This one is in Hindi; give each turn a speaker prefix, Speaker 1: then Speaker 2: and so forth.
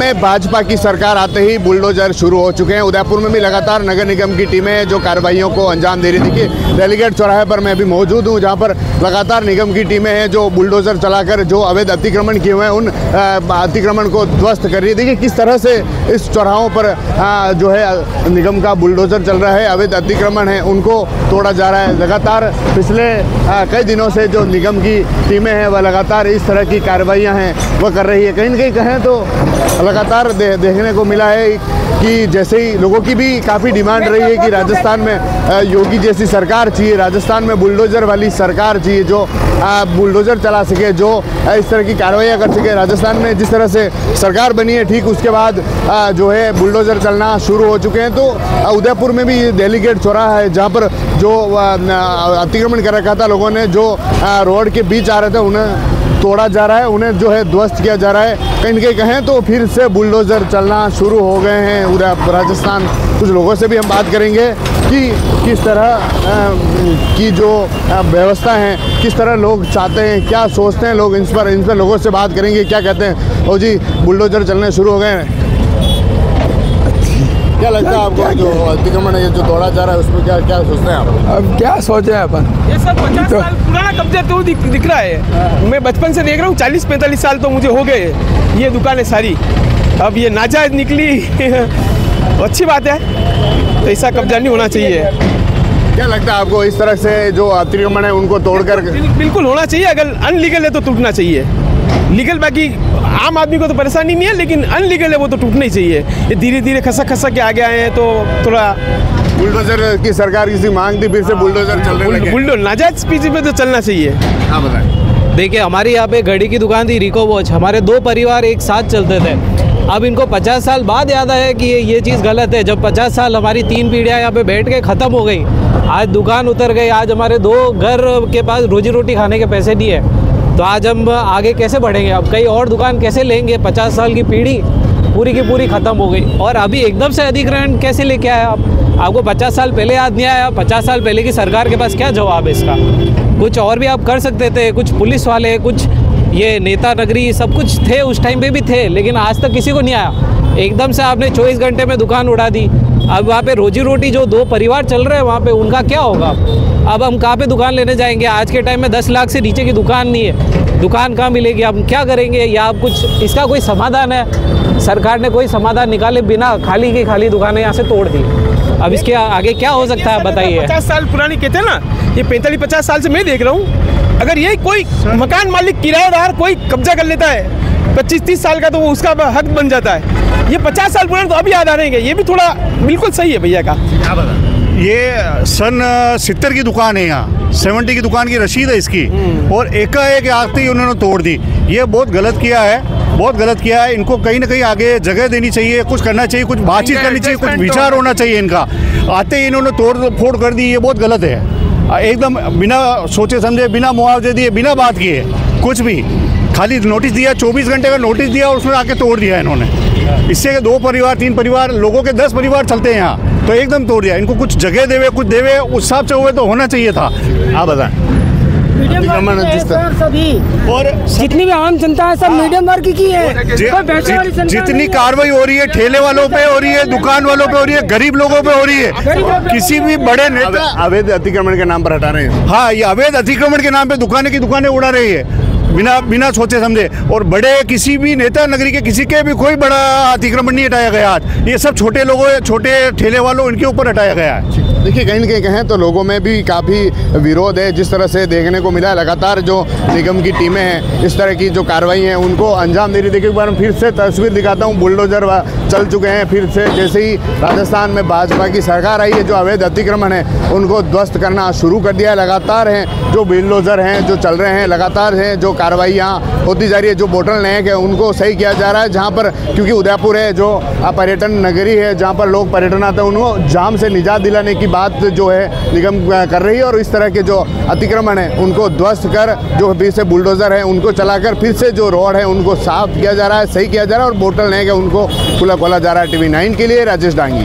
Speaker 1: में भाजपा की सरकार आते ही बुलडोजर शुरू हो चुके हैं। उदयपुर में भी लगातार नगर निगम की टीमें जो कार्रवाइयों को अंजाम दे रही थी कि डेलीगेट चौराहे पर मैं भी मौजूद हूँ जहाँ पर लगातार निगम की टीमें हैं जो बुलडोजर चलाकर जो अवैध अतिक्रमण किए हुए हैं उन अतिक्रमण को ध्वस्त कर रही है देखिए किस तरह से इस चौराहों पर आ, जो है निगम का बुलडोजर चल रहा है अवैध अतिक्रमण है उनको तोड़ा जा रहा है। लगातार पिछले कई दिनों से जो निगम की टीमें हैं वह लगातार इस तरह की कार्रवाइयाँ हैं वह कर रही है। कहीं ना कहीं कहें तो लगातार दे, देखने को मिला है कि जैसे ही लोगों की भी काफ़ी डिमांड रही है कि राजस्थान में योगी जैसी सरकार चाहिए राजस्थान में बुलडोज़र वाली सरकार चाहिए जो बुलडोज़र चला सके जो इस तरह की कार्रवाइयाँ कर सके। राजस्थान में जिस तरह से सरकार बनी है ठीक उसके बाद जो है बुलडोज़र चलना शुरू हो चुके हैं। तो उदयपुर में भी दिल्ली गेट चौराहा है जहाँ पर जो अतिक्रमण कर रखा था लोगों ने जो रोड के बीच आ रहे थे उन्हें तोड़ा जा रहा है, उन्हें जो है ध्वस्त किया जा रहा है। कहीं कहीं कहें तो फिर से बुलडोज़र चलना शुरू हो गए हैं उधर राजस्थान। कुछ लोगों से भी हम बात करेंगे कि किस तरह की जो व्यवस्था है, किस तरह लोग चाहते हैं, क्या सोचते हैं लोग इन पर इन पर लोगों से बात करेंगे, क्या कहते हैं। ओ जी, बुलडोज़र चलने शुरू हो गए हैं। क्या लगता है आपको जो अतिक्रमण है जो दौड़ा जा रहा है उसमें क्या क्या सोचते हैं आप?
Speaker 2: अब क्या सोचे अपन?
Speaker 3: ये सब पचास तो, साल पुराना कब्जा तो दिख, दिख रहा है। मैं बचपन से देख रहा हूँ चालीस पैंतालीस साल तो मुझे हो गए। ये दुकानें सारी। अब ये नाजायज निकली। अच्छी बात है। तो ऐसा कब्जा नहीं होना चाहिए।
Speaker 1: क्या लगता है आपको इस तरह से जो अतिक्रमण है उनको तोड़कर
Speaker 3: बिल्कुल होना चाहिए। अगर अनलीगल है तो टूटना चाहिए। लीगल बाकी आम आदमी को तो परेशानी नहीं है लेकिन अनलीगल है वो तो टूटना ही चाहिए। ये धीरे धीरे खसक खसक के आगे आए हैं तो थोड़ा
Speaker 1: बुलडोजर की सरकार किसी मांग थी फिर से बुलडोजर चल रहे
Speaker 3: बुलडो नाजायज पीछे पे तो चलना चाहिए।
Speaker 1: हाँ बताएँ।
Speaker 4: देखिए हमारे यहाँ पे घड़ी की दुकान थी रिको वॉच हमारे दो परिवार एक साथ चलते थे। अब इनको 50 साल बाद याद आया कि ये ये चीज़ गलत है। जब 50 साल हमारी तीन पीढ़ियाँ यहाँ पे बैठ के ख़त्म हो गई आज दुकान उतर गई आज हमारे दो घर के पास रोजी रोटी खाने के पैसे नहीं है। तो आज हम आगे कैसे बढ़ेंगे? अब कई और दुकान कैसे लेंगे? पचास साल की पीढ़ी पूरी की पूरी ख़त्म हो गई। और अभी एकदम से अधिग्रहण कैसे लेके आए आप? आपको पचास साल पहले याद नहीं आया? पचास साल पहले की सरकार के पास क्या जवाब है इसका? कुछ और भी आप कर सकते थे? कुछ पुलिस वाले, कुछ ये नेता नगरी, सब कुछ थे, उस टाइम पे भी थे, लेकिन आज तक किसी को नहीं आया। एकदम से आपने चौबीस घंटे में दुकान उड़ा दी। अब वहाँ पे रोजी रोटी जो दो परिवार चल रहे हैं वहाँ पे उनका क्या होगा? अब हम कहाँ पे दुकान लेने जाएँगे? आज के टाइम में दस लाख से नीचे की दुकान नहीं है। दुकान कहाँ मिलेगी? हम क्या करेंगे? या आप कुछ इसका कोई समाधान है? सरकार ने कोई समाधान निकाले बिना खाली की खाली दुकानें यहाँ से तोड़ दी। अब इसके आगे क्या हो सकता है बताइए।
Speaker 3: पचास साल पुरानी कहते हैं ना? ये पैंतालीस पचास साल से मैं देख रहा हूँ। अगर ये कोई मकान मालिक किराएदार कोई कब्जा कर लेता है पच्चीस तीस साल का तो वो उसका हक बन जाता है। ये पचास साल पुराना तो अभी याद आ रहे हैं ये भी थोड़ा बिल्कुल सही है भैया का।
Speaker 5: ये सन सितर की दुकान है यहाँ। सेवेंटी की दुकान की रसीद है इसकी। और एकाएक आते ही उन्होंने तोड़ दी। ये बहुत गलत किया है बहुत गलत किया है। इनको कहीं ना कहीं आगे जगह देनी चाहिए कुछ करना चाहिए कुछ बातचीत करनी चाहिए कुछ विचार होना चाहिए इनका। आते ही इन्होंने तोड़ फोड़ कर दी ये बहुत गलत है। एकदम बिना सोचे समझे बिना मुआवजे दिए बिना बात किए कुछ भी। खाली नोटिस दिया 24 घंटे का नोटिस दिया और उसमें आके तोड़ दिया इन्होंने। इससे दो परिवार तीन परिवार लोगों के दस परिवार चलते हैं यहाँ तो एकदम तोड़ दिया। इनको कुछ जगह देवे कुछ देवे उस हिसाब से हुए तो होना चाहिए था। आप बताएँ।
Speaker 6: और जितनी भी आम जनता है सब मीडियम वर्ग की है।
Speaker 5: जि, जितनी कार्रवाई हो रही है ठेले वालों पे हो रही है दुकान वालों पे हो रही है गरीब लोगों पे हो रही है। किसी भी बड़े नेता
Speaker 1: अवैध अतिक्रमण के नाम पर हटा रहे हैं।
Speaker 5: हाँ ये अवैध अतिक्रमण के नाम पे दुकानें की दुकानें उड़ा रही है। बिना बिना सोचे समझे। और बड़े किसी भी नेता नगरी के, किसी के भी कोई बड़ा अतिक्रमण नहीं हटाया गया आज। ये सब छोटे लोगों, छोटे ठेले वालों, इनके ऊपर हटाया गया है।
Speaker 1: देखिए, कहीं ना कहीं कहें तो लोगों में भी काफ़ी विरोध है। जिस तरह से देखने को मिला है लगातार जो निगम की टीमें हैं, इस तरह की जो कार्रवाई है, उनको अंजाम दे रही देखिए, एक बार फिर से तस्वीर दिखाता हूँ, बुलडोजर चल चुके हैं। फिर से जैसे ही राजस्थान में भाजपा की सरकार आई है, जो अवैध अतिक्रमण है, उनको ध्वस्त करना शुरू कर दिया है। लगातार हैं, जो बुलडोजर हैं, जो चल रहे हैं, लगातार हैं, जो कार्रवाई यहाँ होती जा रही है, जो बोटल नैक है, उनको सही किया जा रहा है। जहाँ पर, क्योंकि उदयपुर है, जो पर्यटन नगरी है, जहाँ पर लोग पर्यटन आते हैं, उनको जाम से निजात दिलाने की बात जो है, निगम कर रही है। और इस तरह के जो अतिक्रमण है, उनको ध्वस्त कर, जो फिर से बुलडोज़र है, उनको चलाकर फिर से जो रोड है, उनको साफ़ किया जा रहा है, सही किया जा रहा है, और बोटल नैक है, उनको खुला खोला जा रहा है टीवी नाइन के लिए राजेश डांगी।